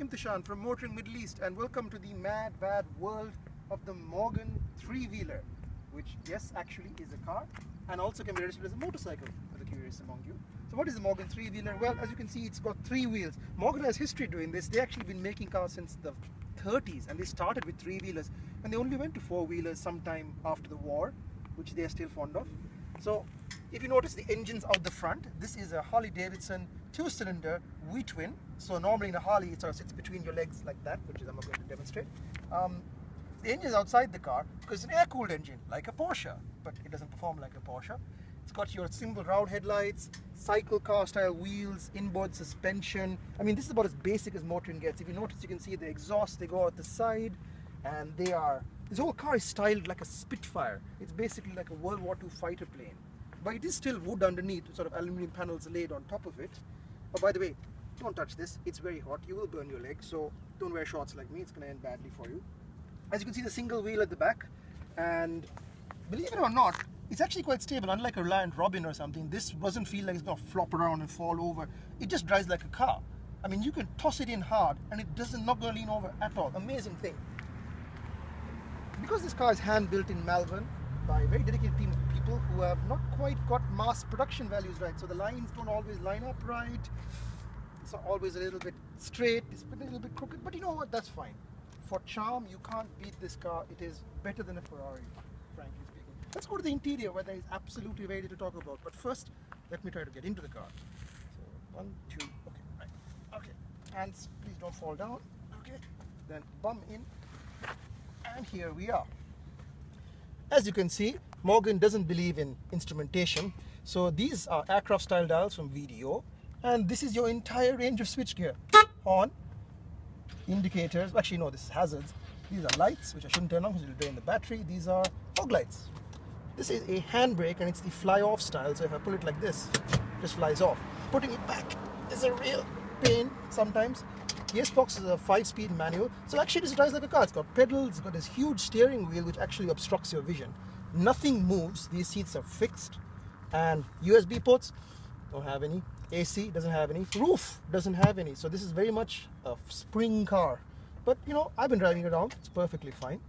Imthishan from Motoring Middle East and welcome to the mad bad world of the Morgan three-wheeler which yes actually is a car and also can be registered as a motorcycle for the curious among you. So what is the Morgan three-wheeler? Well as you can see it's got three wheels. Morgan has history doing this. They actually been making cars since the 30s and they started with three-wheelers and they only went to four-wheelers sometime after the war which they are still fond of. So if you notice the engines out the front, this is a Harley Davidson two-cylinder V-twin. So normally in a Harley it sort of sits between your legs like that, which is I'm going to demonstrate. Um, the engine is outside the car because it's an air-cooled engine like a Porsche, but it doesn't perform like a Porsche. It's got your single round headlights, cycle car style wheels, inboard suspension. I mean, this is about as basic as motoring gets. If you notice, you can see the exhaust, they go out the side and they are, this whole car is styled like a Spitfire. It's basically like a World War II fighter plane. But it is still wood underneath, sort of aluminum panels laid on top of it. Oh, by the way, don't touch this. It's very hot. You will burn your leg. So don't wear shorts like me. It's going to end badly for you. As you can see, the single wheel at the back. And believe it or not, it's actually quite stable. Unlike a Reliant Robin or something, this doesn't feel like it's going to flop around and fall over. It just drives like a car. I mean, you can toss it in hard and it doesn't not going to lean over at all. Amazing thing. Because this car is hand built in Malvern by very dedicated team of people who have not quite got mass production values right. So the lines don't always line up right. It's always a little bit straight. It's a little bit crooked. But you know what? That's fine. For charm, you can't beat this car. It is better than a Ferrari, frankly speaking. Let's go to the interior where there is absolutely very little to talk about. But first, let me try to get into the car. So one, two, okay, right. Okay. Hands, please don't fall down. Okay. Then bum in. And here we are. As you can see, Morgan doesn't believe in instrumentation. So these are aircraft style dials from VDO. And this is your entire range of switchgear. On, indicators, actually no, this is hazards. These are lights, which I shouldn't turn on because it will drain the battery. These are fog lights. This is a handbrake and it's the fly off style. So if I pull it like this, it just flies off. Putting it back is a real pain sometimes. Gearbox is a five-speed manual, so actually this drives like a car. It's got pedals, it's got this huge steering wheel which actually obstructs your vision. Nothing moves, these seats are fixed, and USB ports don't have any. AC doesn't have any. Roof doesn't have any. So this is very much a spring car. But you know, I've been driving it around, it's perfectly fine.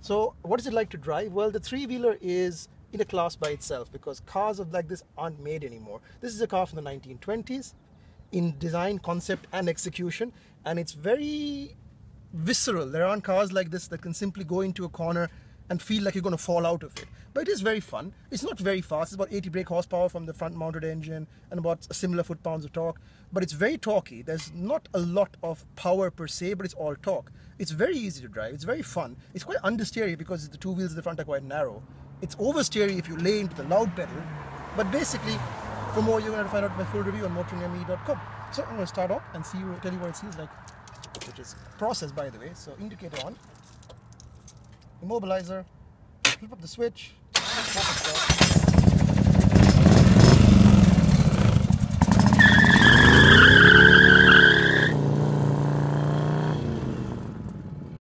So what is it like to drive? Well, the three-wheeler is in a class by itself because cars of like this aren't made anymore. This is a car from the 1920s in design, concept, and execution, and it's very visceral. There aren't cars like this that can simply go into a corner and feel like you're going to fall out of it. But it is very fun. It's not very fast. It's about 80 brake horsepower from the front mounted engine and about a similar foot pounds of torque. But it's very torquey. There's not a lot of power per se, but it's all torque. It's very easy to drive. It's very fun. It's quite understeery because the two wheels at the front are quite narrow. It's oversteery if you lay into the loud pedal. But basically, for more, you're going to find out my full review on motoringme.com. So I'm going to start off and see you, tell you what it seems like, which is process by the way. So indicator on, immobilizer, flip up the switch,